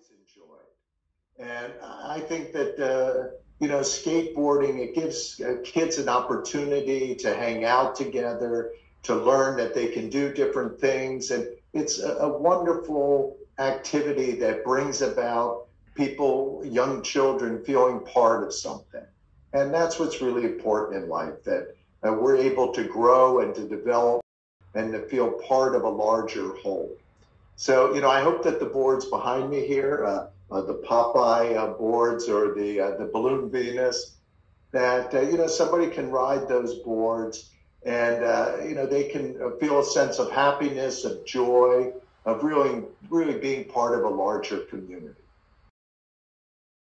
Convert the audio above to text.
always enjoyed. And I think that, uh, you know, skateboarding, it gives uh, kids an opportunity to hang out together, to learn that they can do different things. And it's a, a wonderful activity that brings about people, young children, feeling part of something. And that's what's really important in life that uh, we're able to grow and to develop and to feel part of a larger whole. So, you know, I hope that the boards behind me here, uh, uh, the Popeye uh, boards or the uh, the Balloon Venus, that uh, you know somebody can ride those boards and uh, you know they can feel a sense of happiness, of joy, of really really being part of a larger community.